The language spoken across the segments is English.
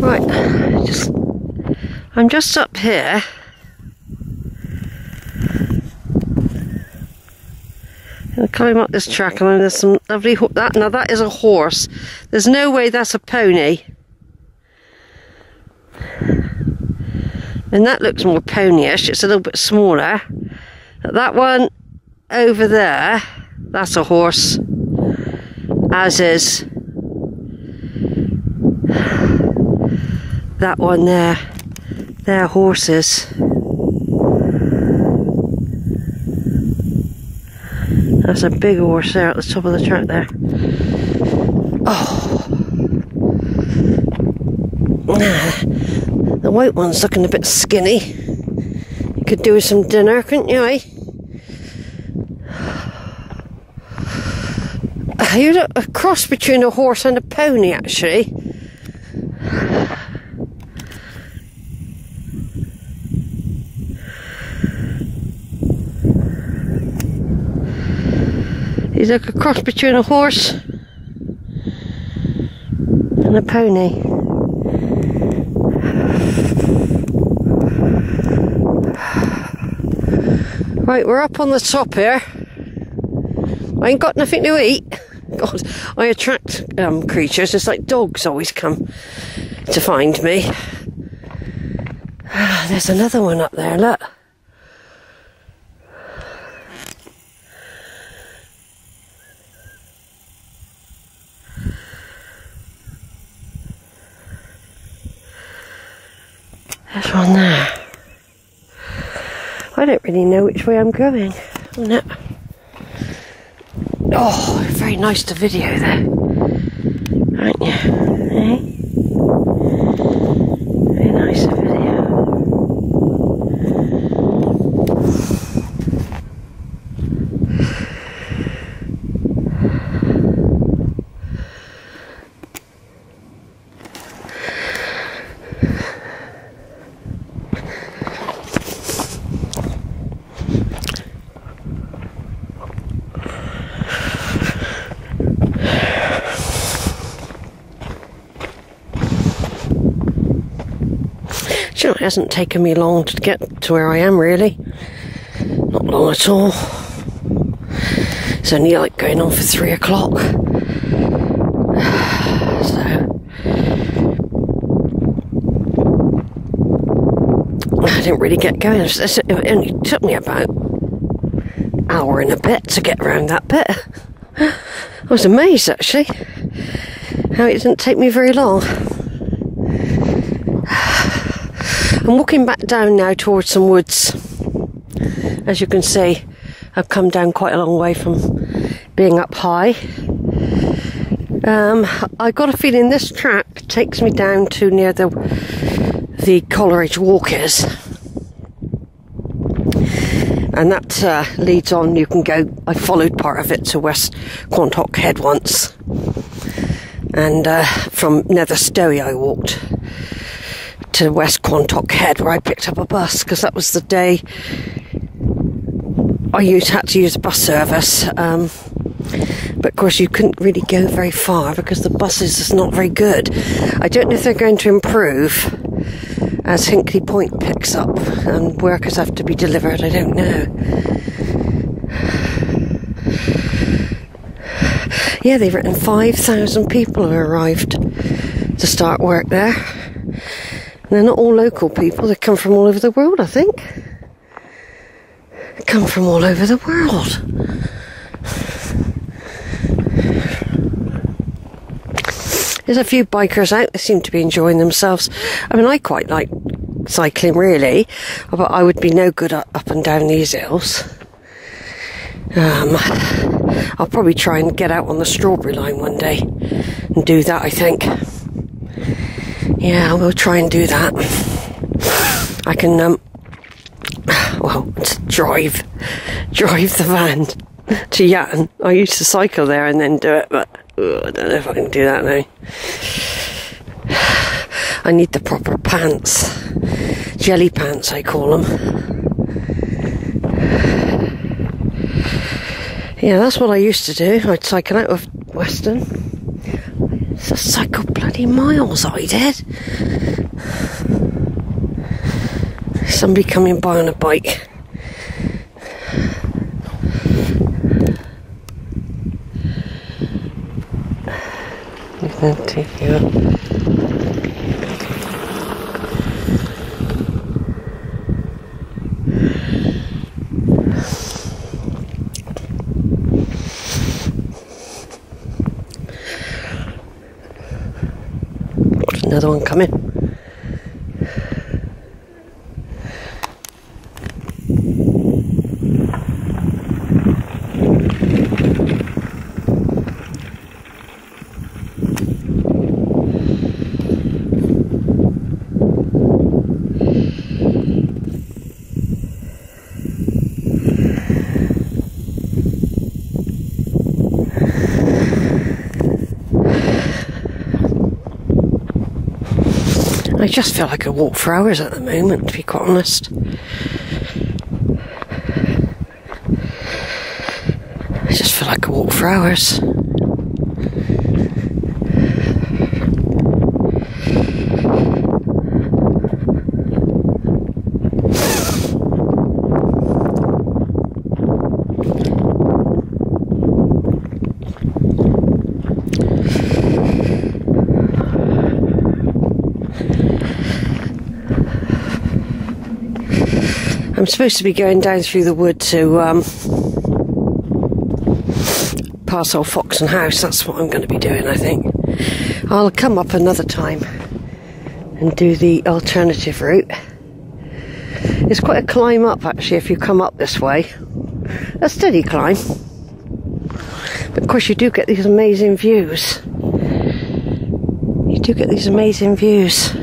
Right, just I'm just up here. Gonna climb up this track and there's some lovely that now that is a horse. There's no way that's a pony. And that looks more ponyish, it's a little bit smaller. That one over there, that's a horse. As is that one there. They're horses. That's a big horse there at the top of the track there. Oh. The white one's looking a bit skinny. You could do with some dinner, couldn't you, eh? You're a cross between a horse and a pony, actually. He's like a cross between a horse and a pony. Right, we're up on the top here. I ain't got nothing to eat. God, I attract um, creatures. It's like dogs always come to find me. There's another one up there, look. There's one there. I don't really know which way I'm going. No. Oh, very nice to video there. Aren't you? Eh? Very nice to video. It hasn't taken me long to get to where I am, really. Not long at all. It's only like going on for three o'clock. So. I didn't really get going. It only took me about an hour and a bit to get around that bit. I was amazed actually how it didn't take me very long. I'm walking back down now towards some woods. As you can see, I've come down quite a long way from being up high. Um, I got a feeling this track takes me down to near the the Coleridge Walkers, and that uh, leads on. You can go. I followed part of it to West Quantoxhead once, and uh, from Nether Stowey I walked to West Quantoxhead where I picked up a bus because that was the day I used, had to use a bus service. Um, but of course, you couldn't really go very far because the buses is not very good. I don't know if they're going to improve as Hinkley Point picks up and workers have to be delivered. I don't know. Yeah, they've written 5,000 people have arrived to start work there. They're not all local people, they come from all over the world, I think. Come from all over the world. There's a few bikers out, they seem to be enjoying themselves. I mean, I quite like cycling, really, but I would be no good up and down these hills. Um, I'll probably try and get out on the strawberry line one day and do that, I think. Yeah, we'll try and do that. I can, um, well, drive, drive the van to Yatton. I used to cycle there and then do it, but ugh, I don't know if I can do that now. I need the proper pants. Jelly pants, I call them. Yeah, that's what I used to do. I'd cycle out of Weston, It's a cycle bloody miles I did. Somebody coming by on a bike. Take you. Another one coming. I just feel like I walk for hours at the moment, to be quite honest. I just feel like I walk for hours. Supposed to be going down through the wood to um, pass Alfoxton House. That's what I'm going to be doing, I think. I'll come up another time and do the alternative route. It's quite a climb up, actually, if you come up this way. A steady climb. But of course, you do get these amazing views. You do get these amazing views.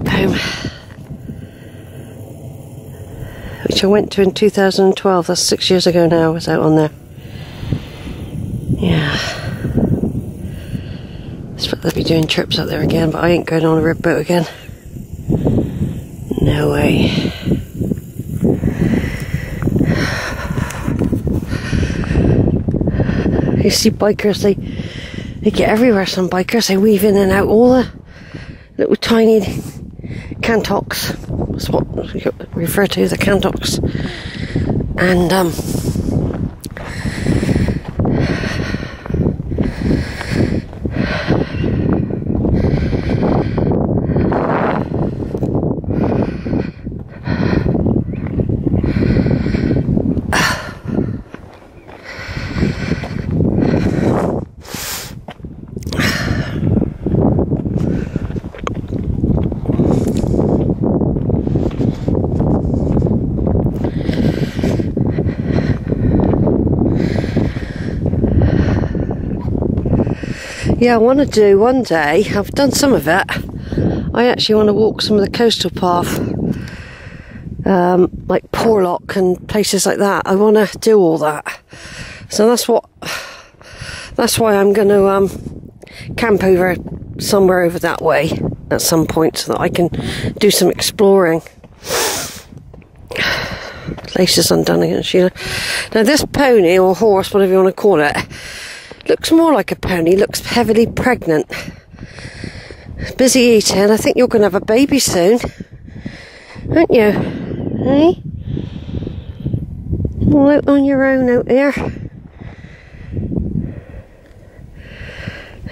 Home. Which I went to in 2012. That's six years ago now. I was out on there. Yeah. I expect they'll be doing trips up there again, but I ain't going on a rib boat again. No way. You see bikers, they they get everywhere. Some bikers, they weave in and out all the little tiny Quantocks. That's what we refer to the Quantocks. And um, Yeah, I want to do one day. I've done some of it. I actually want to walk some of the coastal path, um, like Porlock and places like that. I want to do all that. So that's what. That's why I'm going to um, camp over somewhere over that way at some point, so that I can do some exploring. Laces undone again, Sheila. Now this pony or horse, whatever you want to call it Looks more like a pony, looks heavily pregnant. Busy eating. I think you're going to have a baby soon. Aren't you? Hey? All out on your own out there.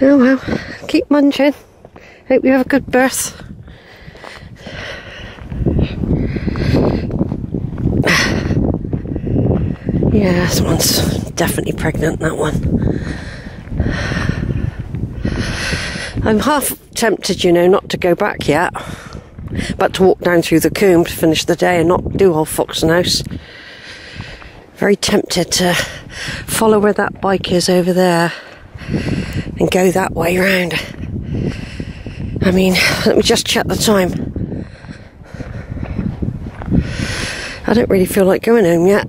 Oh well, keep munching. Hope you have a good birth. Yeah, this one's definitely pregnant, that one. I'm half tempted, you know, not to go back yet, but to walk down through the combe to finish the day and not do Alfoxton House. Very tempted to follow where that bike is over there and go that way round. I mean, let me just check the time. I don't really feel like going home yet.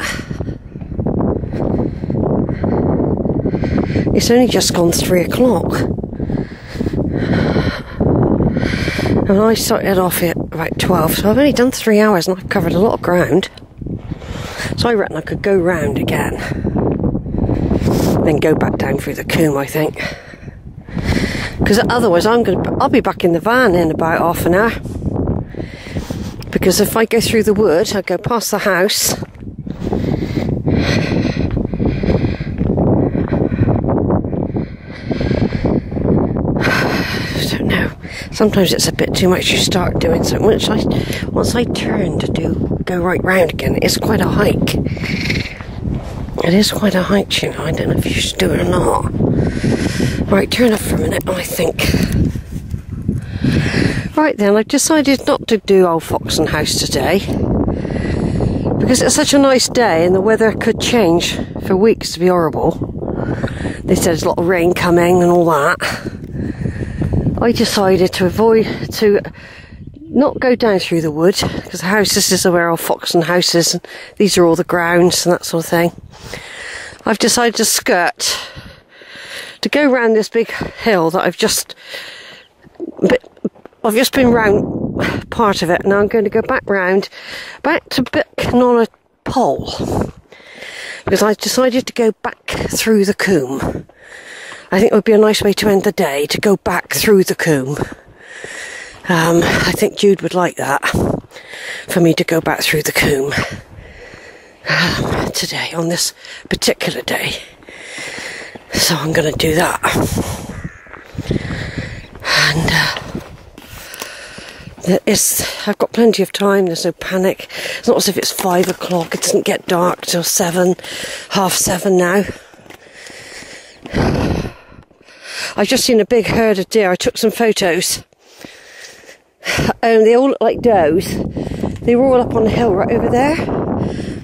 It's only just gone three o'clock. And I started off at about 12, so I've only done three hours and I've covered a lot of ground. So I reckon I could go round again. then go back down through the combe, I think. Because otherwise, I'm gonna I'll be back in the van in about half an hour. Because if I go through the wood, I go past the house. I don't know. Sometimes it's a bit too much. You start doing so once I once I turn to do go right round again. It's quite a hike. It is quite a hike, you know. I don't know if you should do it or not. Right, turn off for a minute, I think. Right then, I've decided not to do Old Fox and House today because it's such a nice day and the weather could change for weeks to be horrible. They said there's a lot of rain coming and all that. I decided to avoid to not go down through the wood because the house this is where Old Foxton and houses and these are all the grounds and that sort of thing. I've decided to skirt to go round this big hill that I've just but I've just been round part of it and I'm going to go back round back to Bicknoller Pole because I decided to go back through the combe. I think it would be a nice way to end the day to go back through the combe. Um, I think Jude would like that for me to go back through the combe um, today on this particular day. So I'm going to do that. And uh, it's, I've got plenty of time, there's no panic. It's not as if it's five o'clock, it doesn't get dark till seven, half seven now. I've just seen a big herd of deer. I took some photos. And um, they all look like does. They were all up on the hill right over there.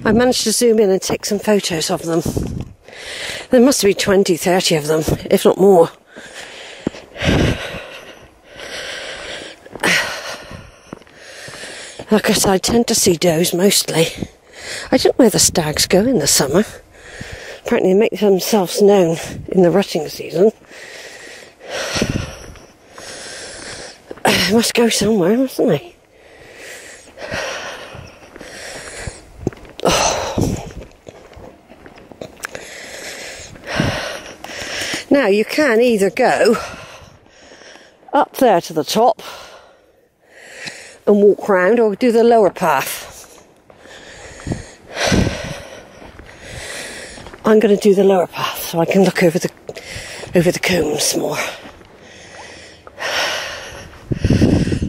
I managed to zoom in and take some photos of them. There must be 20, 30 of them, if not more. Like I said, I tend to see does mostly. I don't know where the stags go in the summer. Apparently, they make themselves known in the rutting season. They must go somewhere, mustn't they? Now you can either go up there to the top and walk round or do the lower path. I'm going to do the lower path so I can look over the over the combes more.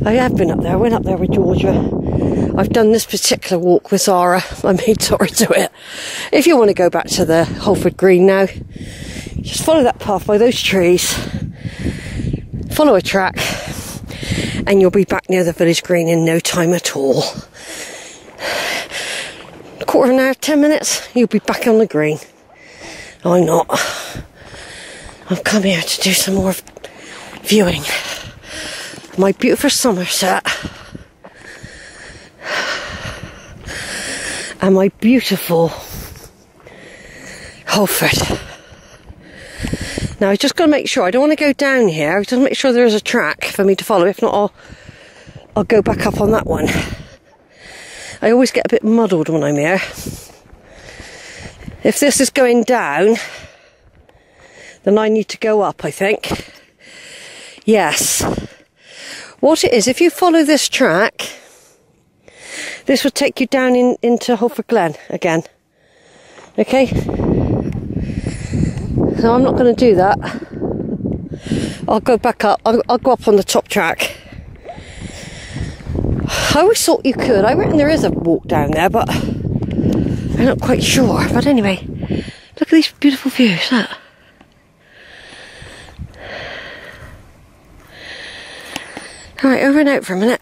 I have been up there. I went up there with Georgia. I've done this particular walk with Zara. I made Zara do it. If you want to go back to the Holford Green now, just follow that path by those trees, follow a track, and you'll be back near the village green in no time at all. A quarter of an hour, ten minutes, you'll be back on the green. I'm not. I've come here to do some more viewing. My beautiful Somerset. And my beautiful Holford. Now I just got to make sure, I don't want to go down here, I've just make sure there is a track for me to follow, if not I'll, I'll go back up on that one. I always get a bit muddled when I'm here. If this is going down, then I need to go up, I think. Yes. What it is, if you follow this track, this will take you down in, into Holford Glen again. Okay? So I'm not going to do that. I'll go back up. I'll, I'll, go up on the top track. I always thought you could. I reckon there is a walk down there, but I'm not quite sure. But anyway, look at these beautiful views. Look. Alright, over and out for a minute.